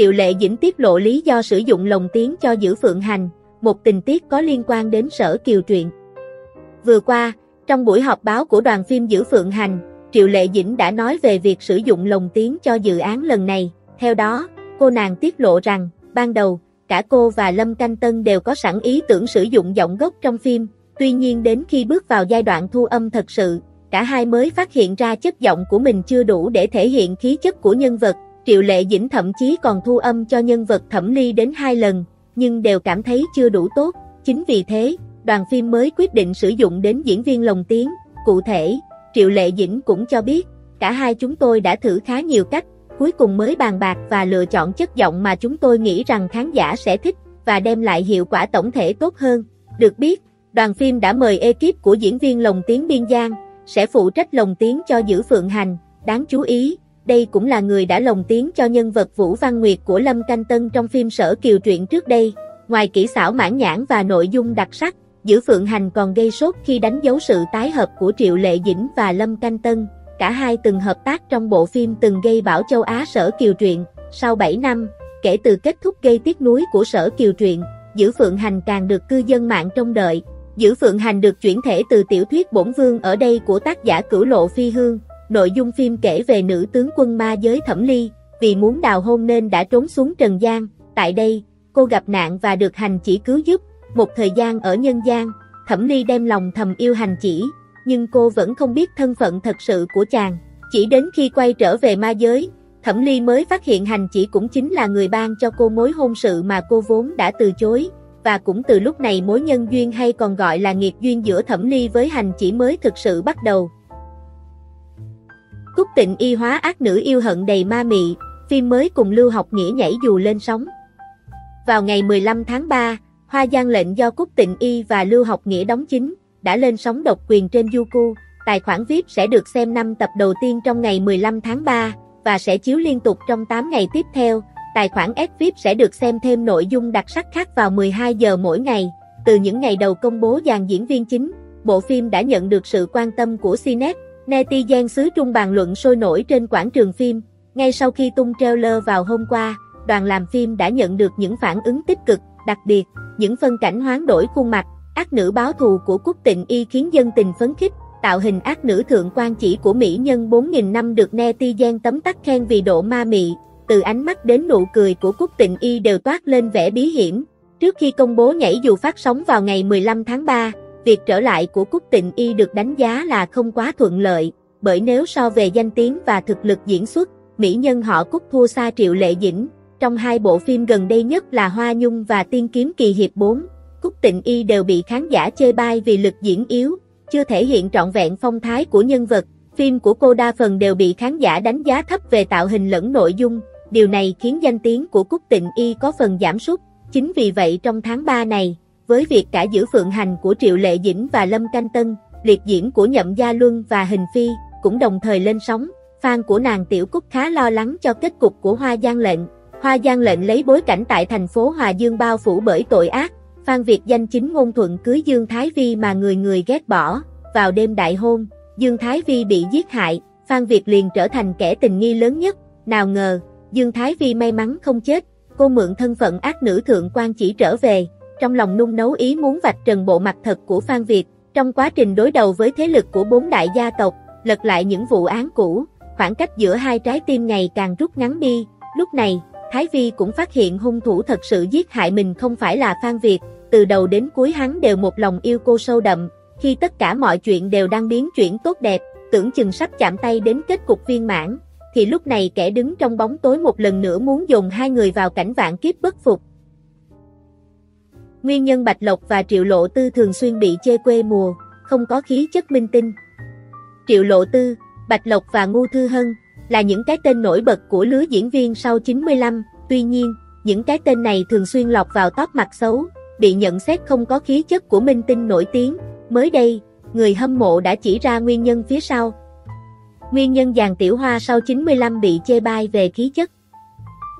Triệu Lệ Dĩnh tiết lộ lý do sử dụng lồng tiếng cho giữ phượng hành, một tình tiết có liên quan đến sở kiều truyện. Vừa qua, trong buổi họp báo của đoàn phim Giữ Phượng Hành, Triệu Lệ Dĩnh đã nói về việc sử dụng lồng tiếng cho dự án lần này. Theo đó, cô nàng tiết lộ rằng, ban đầu, cả cô và Lâm Canh Tân đều có sẵn ý tưởng sử dụng giọng gốc trong phim, tuy nhiên đến khi bước vào giai đoạn thu âm thật sự, cả hai mới phát hiện ra chất giọng của mình chưa đủ để thể hiện khí chất của nhân vật. Triệu Lệ Dĩnh thậm chí còn thu âm cho nhân vật Thẩm Ly đến hai lần, nhưng đều cảm thấy chưa đủ tốt. Chính vì thế, đoàn phim mới quyết định sử dụng đến diễn viên lồng tiếng. Cụ thể, Triệu Lệ Dĩnh cũng cho biết, cả hai chúng tôi đã thử khá nhiều cách, cuối cùng mới bàn bạc và lựa chọn chất giọng mà chúng tôi nghĩ rằng khán giả sẽ thích và đem lại hiệu quả tổng thể tốt hơn. Được biết, đoàn phim đã mời ekip của diễn viên lồng tiếng Biên Giang, sẽ phụ trách lồng tiếng cho Giữ Phượng Hành. Đáng chú ý, đây cũng là người đã lồng tiếng cho nhân vật Vũ Văn Nguyệt của Lâm Canh Tân trong phim Sở Kiều Truyện trước đây. Ngoài kỹ xảo mãn nhãn và nội dung đặc sắc, Giữ Phượng Hành còn gây sốt khi đánh dấu sự tái hợp của Triệu Lệ Dĩnh và Lâm Canh Tân. Cả hai từng hợp tác trong bộ phim từng gây bão châu Á Sở Kiều Truyện. Sau 7 năm, kể từ kết thúc gây tiếc nuối của Sở Kiều Truyện, Giữ Phượng Hành càng được cư dân mạng trông đợi. Giữ Phượng Hành được chuyển thể từ tiểu thuyết Bổn Vương ở đây của tác giả Cửu Lộ Phi Hương. Nội dung phim kể về nữ tướng quân ma giới Thẩm Ly, vì muốn đào hôn nên đã trốn xuống Trần gian. Tại đây, cô gặp nạn và được hành chỉ cứu giúp. Một thời gian ở nhân gian, Thẩm Ly đem lòng thầm yêu hành chỉ, nhưng cô vẫn không biết thân phận thật sự của chàng. Chỉ đến khi quay trở về ma giới, Thẩm Ly mới phát hiện hành chỉ cũng chính là người ban cho cô mối hôn sự mà cô vốn đã từ chối, và cũng từ lúc này mối nhân duyên hay còn gọi là nghiệp duyên giữa Thẩm Ly với hành chỉ mới thực sự bắt đầu. Cúc tịnh y hóa ác nữ yêu hận đầy ma mị, phim mới cùng Lưu Học Nghĩa nhảy dù lên sóng. Vào ngày 15 tháng 3, Hoa Giang lệnh do Cúc Tịnh Y và Lưu Học Nghĩa đóng chính, đã lên sóng độc quyền trên Youku. Tài khoản VIP sẽ được xem 5 tập đầu tiên trong ngày 15 tháng 3 và sẽ chiếu liên tục trong 8 ngày tiếp theo. Tài khoản S VIP sẽ được xem thêm nội dung đặc sắc khác vào 12 giờ mỗi ngày. Từ những ngày đầu công bố dàn diễn viên chính, bộ phim đã nhận được sự quan tâm của Cinet. Netizen xứ Trung bàn luận sôi nổi trên quảng trường phim. Ngay sau khi tung trailer vào hôm qua, đoàn làm phim đã nhận được những phản ứng tích cực, đặc biệt, những phân cảnh hoán đổi khuôn mặt, ác nữ báo thù của Quốc Tịnh Y khiến dân tình phấn khích, tạo hình ác nữ thượng quan chỉ của Mỹ nhân 4.000 năm được netizen tấm tắc khen vì độ ma mị, từ ánh mắt đến nụ cười của Quốc Tịnh Y đều toát lên vẻ bí hiểm. Trước khi công bố nhảy dù phát sóng vào ngày 15 tháng 3, việc trở lại của Cúc Tịnh Y được đánh giá là không quá thuận lợi, bởi nếu so về danh tiếng và thực lực diễn xuất, mỹ nhân họ Cúc thua xa Triệu Lệ Dĩnh, trong hai bộ phim gần đây nhất là Hoa Nhung và Tiên Kiếm Kỳ Hiệp 4, Cúc Tịnh Y đều bị khán giả chê bai vì lực diễn yếu, chưa thể hiện trọn vẹn phong thái của nhân vật. Phim của cô đa phần đều bị khán giả đánh giá thấp về tạo hình lẫn nội dung, điều này khiến danh tiếng của Cúc Tịnh Y có phần giảm sút. Chính vì vậy trong tháng 3 này, với việc cả giữ phượng hành của Triệu Lệ Dĩnh và Lâm Canh Tân, liệt diễn của Nhậm Gia Luân và Hình Phi, cũng đồng thời lên sóng, fan của nàng Tiểu Cúc khá lo lắng cho kết cục của Hoa Giang Lệnh. Hoa Giang lệnh lấy bối cảnh tại thành phố Hòa Dương bao phủ bởi tội ác, Phan Việt danh chính ngôn thuận cưới Dương Thái Vi mà người người ghét bỏ. Vào đêm đại hôn, Dương Thái Vi bị giết hại, Phan Việt liền trở thành kẻ tình nghi lớn nhất. Nào ngờ, Dương Thái Vi may mắn không chết, cô mượn thân phận ác nữ thượng quan chỉ trở về, trong lòng nung nấu ý muốn vạch trần bộ mặt thật của Phan Việt. Trong quá trình đối đầu với thế lực của bốn đại gia tộc, lật lại những vụ án cũ, khoảng cách giữa hai trái tim ngày càng rút ngắn đi. Lúc này, Thái Vi cũng phát hiện hung thủ thật sự giết hại mình không phải là Phan Việt, từ đầu đến cuối hắn đều một lòng yêu cô sâu đậm, khi tất cả mọi chuyện đều đang biến chuyển tốt đẹp, tưởng chừng sắp chạm tay đến kết cục viên mãn, thì lúc này kẻ đứng trong bóng tối một lần nữa muốn dồn hai người vào cảnh vạn kiếp bất phục. Nguyên nhân Bạch Lộc và Triệu Lộ Tư thường xuyên bị chê quê mùa, không có khí chất minh tinh. Triệu Lộ Tư, Bạch Lộc và Ngu Thư Hân, là những cái tên nổi bật của lứa diễn viên sau 95, tuy nhiên, những cái tên này thường xuyên lọt vào top mặt xấu, bị nhận xét không có khí chất của minh tinh nổi tiếng. Mới đây, người hâm mộ đã chỉ ra nguyên nhân phía sau. Nguyên nhân dàn tiểu hoa sau 95 bị chê bai về khí chất.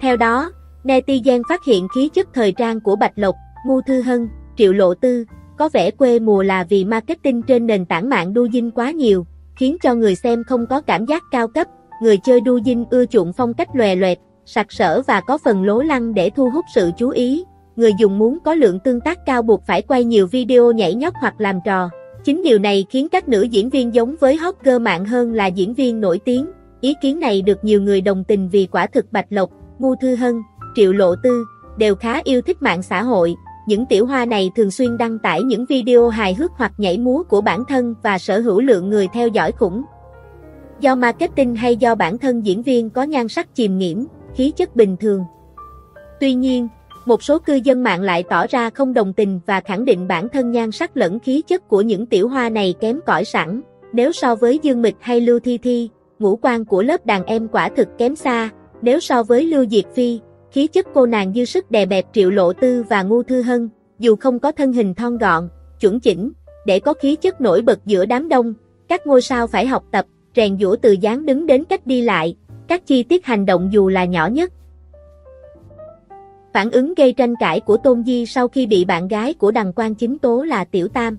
Theo đó, netizen phát hiện khí chất thời trang của Bạch Lộc, Ngu Thư Hân, Triệu Lộ Tư, có vẻ quê mùa là vì marketing trên nền tảng mạng đu dinh quá nhiều, khiến cho người xem không có cảm giác cao cấp, người chơi đu dinh ưa chuộng phong cách lòe loẹt, sặc sỡ và có phần lố lăng để thu hút sự chú ý. Người dùng muốn có lượng tương tác cao buộc phải quay nhiều video nhảy nhót hoặc làm trò. Chính điều này khiến các nữ diễn viên giống với hot girl mạng hơn là diễn viên nổi tiếng. Ý kiến này được nhiều người đồng tình vì quả thực Bạch Lộc, Ngu Thư Hân, Triệu Lộ Tư đều khá yêu thích mạng xã hội. Những tiểu hoa này thường xuyên đăng tải những video hài hước hoặc nhảy múa của bản thân và sở hữu lượng người theo dõi khủng. Do marketing hay do bản thân diễn viên có nhan sắc chìm nghiễm, khí chất bình thường. Tuy nhiên, một số cư dân mạng lại tỏ ra không đồng tình và khẳng định bản thân nhan sắc lẫn khí chất của những tiểu hoa này kém cỏi sẵn. Nếu so với Dương Mịch hay Lưu Thi Thi, ngũ quan của lớp đàn em quả thực kém xa. Nếu so với Lưu Diệt Phi, khí chất cô nàng dư sức đè bẹp Triệu Lộ Tư và Ngu Thư Hân, dù không có thân hình thon gọn, chuẩn chỉnh, để có khí chất nổi bật giữa đám đông, các ngôi sao phải học tập, rèn giũa từ dáng đứng đến cách đi lại, các chi tiết hành động dù là nhỏ nhất. Phản ứng gây tranh cãi của Tôn Di sau khi bị bạn gái của đằng quan chính tố là Tiểu Tam.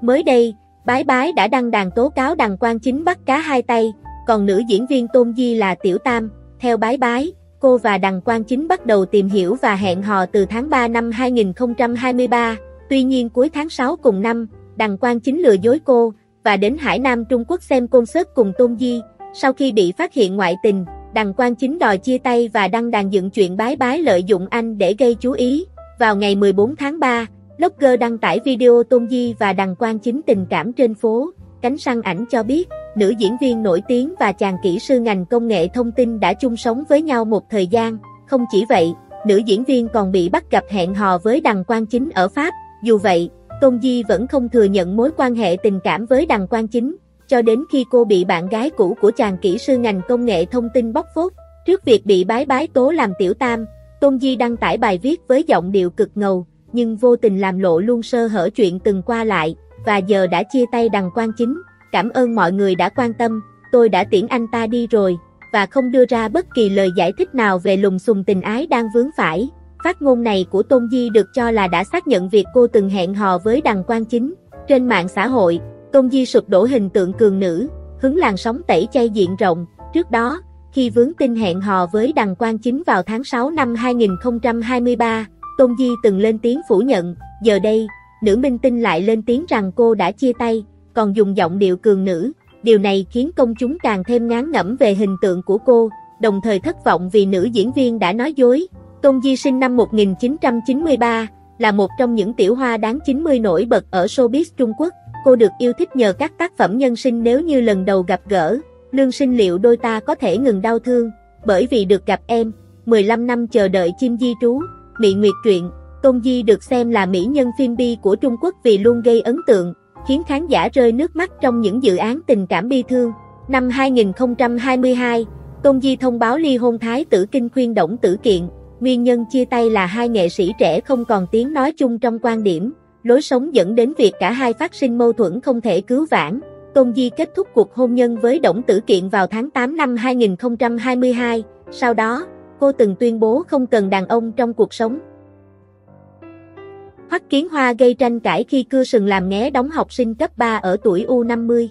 Mới đây, Bái Bái đã đăng đàn tố cáo đằng quan chính bắt cá hai tay, còn nữ diễn viên Tôn Di là Tiểu Tam. Theo Bái Bái, cô và đằng quang chính bắt đầu tìm hiểu và hẹn hò từ tháng 3 năm 2023. Tuy nhiên cuối tháng 6 cùng năm, đằng quang chính lừa dối cô, và đến Hải Nam Trung Quốc xem concert cùng Tôn Di. Sau khi bị phát hiện ngoại tình, đằng quang chính đòi chia tay và đăng đàn dựng chuyện bái bái lợi dụng anh để gây chú ý. Vào ngày 14 tháng 3, blogger đăng tải video Tôn Di và đằng quang chính tình cảm trên phố. Cánh săn ảnh cho biết, nữ diễn viên nổi tiếng và chàng kỹ sư ngành công nghệ thông tin đã chung sống với nhau một thời gian. Không chỉ vậy, nữ diễn viên còn bị bắt gặp hẹn hò với đằng quan chính ở Pháp. Dù vậy, Tôn Di vẫn không thừa nhận mối quan hệ tình cảm với đằng quan chính, cho đến khi cô bị bạn gái cũ của chàng kỹ sư ngành công nghệ thông tin bóc phốt. Trước việc bị bái bái tố làm tiểu tam, Tôn Di đăng tải bài viết với giọng điệu cực ngầu, nhưng vô tình làm lộ luôn sơ hở chuyện từng qua lại, và giờ đã chia tay đằng quan chính. Cảm ơn mọi người đã quan tâm, tôi đã tiễn anh ta đi rồi, và không đưa ra bất kỳ lời giải thích nào về lùng xùm tình ái đang vướng phải. Phát ngôn này của Tôn Di được cho là đã xác nhận việc cô từng hẹn hò với đằng quan chính. Trên mạng xã hội, Tôn Di sụp đổ hình tượng cường nữ, hứng làn sóng tẩy chay diện rộng. Trước đó, khi vướng tin hẹn hò với đằng quan chính vào tháng 6 năm 2023, Tôn Di từng lên tiếng phủ nhận, giờ đây, nữ minh tinh lại lên tiếng rằng cô đã chia tay, còn dùng giọng điệu cường nữ. Điều này khiến công chúng càng thêm ngán ngẩm về hình tượng của cô, đồng thời thất vọng vì nữ diễn viên đã nói dối. Tôn Di sinh năm 1993, là một trong những tiểu hoa đáng 90 nổi bật ở showbiz Trung Quốc. Cô được yêu thích nhờ các tác phẩm nhân sinh nếu như lần đầu gặp gỡ, lương sinh liệu đôi ta có thể ngừng đau thương, bởi vì được gặp em, 15 năm chờ đợi chim di trú, Mị Nguyệt truyện, Tôn Di được xem là mỹ nhân phim bi của Trung Quốc vì luôn gây ấn tượng, khiến khán giả rơi nước mắt trong những dự án tình cảm bi thương. Năm 2022, Tôn Di thông báo ly hôn Thái tử Kinh khuyên Đổng Tử Kiện, Nguyên nhân chia tay là hai nghệ sĩ trẻ không còn tiếng nói chung trong quan điểm, lối sống dẫn đến việc cả hai phát sinh mâu thuẫn không thể cứu vãn. Tôn Di kết thúc cuộc hôn nhân với Đổng Tử Kiện vào tháng 8 năm 2022, sau đó, cô từng tuyên bố không cần đàn ông trong cuộc sống. Hoắc Kiến Hoa gây tranh cãi khi cưa sừng làm nghé đóng học sinh cấp 3 ở tuổi U50.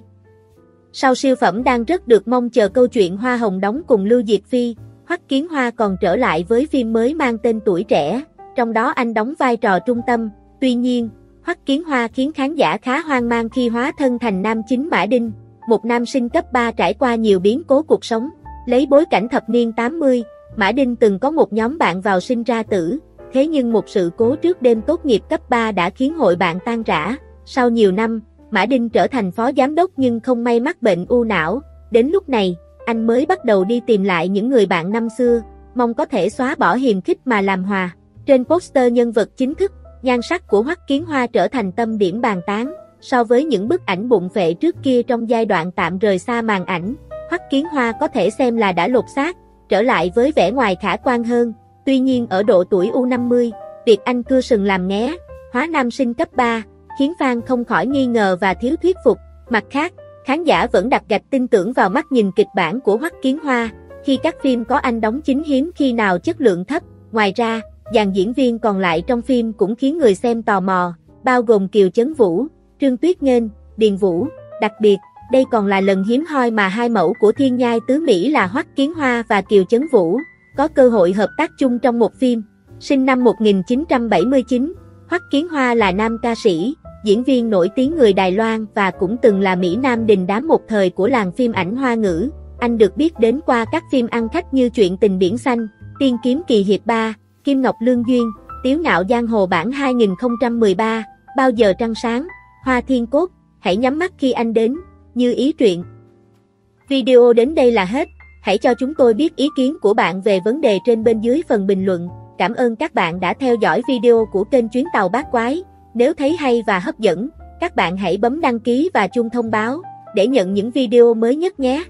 Sau siêu phẩm đang rất được mong chờ câu chuyện Hoa Hồng đóng cùng Lưu Diệt Phi, Hoắc Kiến Hoa còn trở lại với phim mới mang tên Tuổi Trẻ, trong đó anh đóng vai trò trung tâm. Tuy nhiên, Hoắc Kiến Hoa khiến khán giả khá hoang mang khi hóa thân thành nam chính Mã Đinh, một nam sinh cấp 3 trải qua nhiều biến cố cuộc sống. Lấy bối cảnh thập niên 80, Mã Đinh từng có một nhóm bạn vào sinh ra tử, thế nhưng một sự cố trước đêm tốt nghiệp cấp 3 đã khiến hội bạn tan rã. Sau nhiều năm, Mã Đinh trở thành phó giám đốc nhưng không may mắc bệnh u não. Đến lúc này, anh mới bắt đầu đi tìm lại những người bạn năm xưa, mong có thể xóa bỏ hiềm khích mà làm hòa. Trên poster nhân vật chính thức, nhan sắc của Hoắc Kiến Hoa trở thành tâm điểm bàn tán, so với những bức ảnh bụng vệ trước kia trong giai đoạn tạm rời xa màn ảnh. Hoắc Kiến Hoa có thể xem là đã lột xác, trở lại với vẻ ngoài khả quan hơn. Tuy nhiên ở độ tuổi U50, việc anh cưa sừng làm nghé, hóa nam sinh cấp 3, khiến fan không khỏi nghi ngờ và thiếu thuyết phục. Mặt khác, khán giả vẫn đặt gạch tin tưởng vào mắt nhìn kịch bản của Hoắc Kiến Hoa, khi các phim có anh đóng chính hiếm khi nào chất lượng thấp. Ngoài ra, dàn diễn viên còn lại trong phim cũng khiến người xem tò mò, bao gồm Kiều Chấn Vũ, Trương Tuyết Nghênh, Điền Vũ. Đặc biệt, đây còn là lần hiếm hoi mà hai mẫu của thiên nhai tứ Mỹ là Hoắc Kiến Hoa và Kiều Chấn Vũ, có cơ hội hợp tác chung trong một phim. Sinh năm 1979, Hoắc Kiến Hoa là nam ca sĩ, diễn viên nổi tiếng người Đài Loan và cũng từng là Mỹ Nam đình đám một thời của làng phim ảnh hoa ngữ. Anh được biết đến qua các phim ăn khách như Chuyện tình biển xanh, Tiên kiếm kỳ hiệp 3, Kim Ngọc Lương Duyên, Tiếu ngạo giang hồ bản 2013, Bao giờ trăng sáng, Hoa Thiên Cốt, hãy nhắm mắt khi anh đến, như ý truyện. Video đến đây là hết, hãy cho chúng tôi biết ý kiến của bạn về vấn đề trên bên dưới phần bình luận. Cảm ơn các bạn đã theo dõi video của kênh Chuyến Tàu Bát Quái. Nếu thấy hay và hấp dẫn, các bạn hãy bấm đăng ký và chuông thông báo để nhận những video mới nhất nhé.